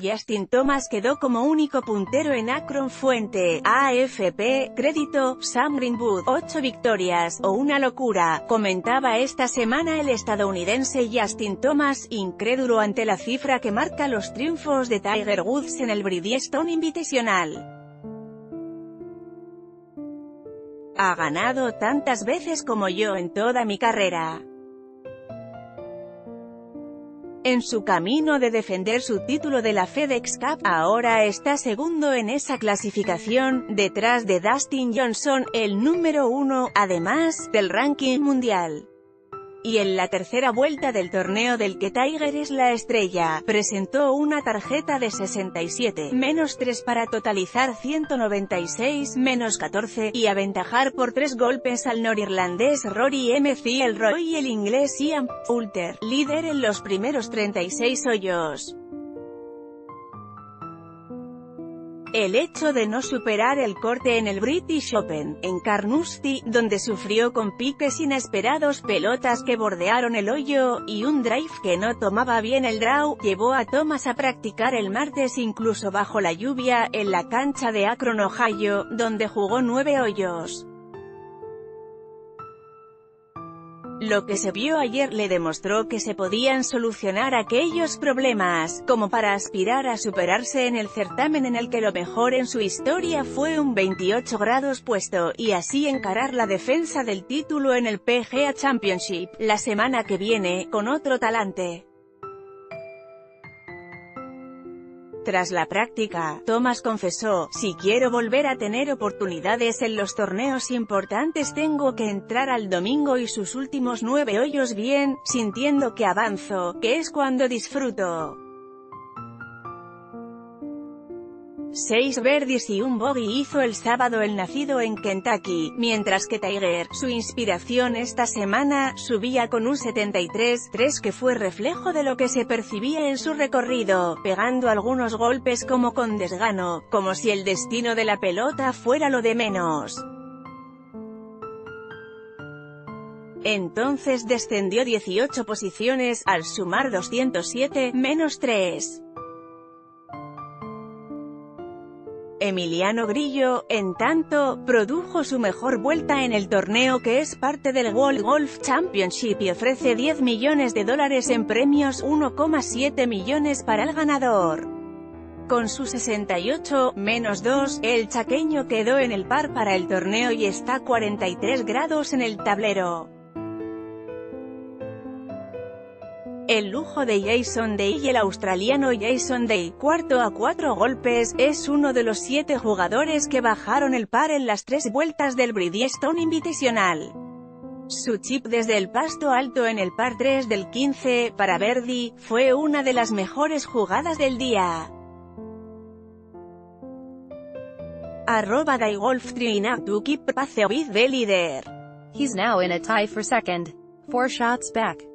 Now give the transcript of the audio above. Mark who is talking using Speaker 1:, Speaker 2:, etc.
Speaker 1: Justin Thomas quedó como único puntero en Akron Fuente, AFP, crédito, Sam Greenwood, 8 victorias, o una locura, comentaba esta semana el estadounidense Justin Thomas, incrédulo ante la cifra que marca los triunfos de Tiger Woods en el Bridgestone Invitational. Ha ganado tantas veces como yo en toda mi carrera. En su camino de defender su título de la FedEx Cup, ahora está segundo en esa clasificación, detrás de Dustin Johnson, el número uno, además, del ranking mundial y en la tercera vuelta del torneo del que Tiger es la estrella, presentó una tarjeta de 67, menos 3 para totalizar 196, menos 14, y aventajar por tres golpes al norirlandés Rory M. Roy y el inglés Ian Poulter, líder en los primeros 36 hoyos. El hecho de no superar el corte en el British Open, en Carnoustie, donde sufrió con piques inesperados pelotas que bordearon el hoyo, y un drive que no tomaba bien el draw, llevó a Thomas a practicar el martes incluso bajo la lluvia, en la cancha de Akron, Ohio, donde jugó nueve hoyos. Lo que se vio ayer le demostró que se podían solucionar aquellos problemas, como para aspirar a superarse en el certamen en el que lo mejor en su historia fue un 28 grados puesto, y así encarar la defensa del título en el PGA Championship, la semana que viene, con otro talante. Tras la práctica, Thomas confesó, si quiero volver a tener oportunidades en los torneos importantes tengo que entrar al domingo y sus últimos nueve hoyos bien, sintiendo que avanzo, que es cuando disfruto. Seis verdes y un bogey hizo el sábado el nacido en Kentucky, mientras que Tiger, su inspiración esta semana, subía con un 73-3 que fue reflejo de lo que se percibía en su recorrido, pegando algunos golpes como con desgano, como si el destino de la pelota fuera lo de menos. Entonces descendió 18 posiciones, al sumar 207, menos 3. Emiliano Grillo, en tanto, produjo su mejor vuelta en el torneo que es parte del World Golf Championship y ofrece 10 millones de dólares en premios 1,7 millones para el ganador. Con su 68, menos 2, el chaqueño quedó en el par para el torneo y está 43 grados en el tablero. El lujo de Jason Day y el australiano Jason Day, cuarto a cuatro golpes, es uno de los siete jugadores que bajaron el par en las tres vueltas del Bridgestone Invitational. Su chip desde el pasto alto en el par 3 del 15, para Verdi, fue una de las mejores jugadas del día. Arroba Daigolf to keep pace with the leader.
Speaker 2: He's now in a tie for second. Four shots back.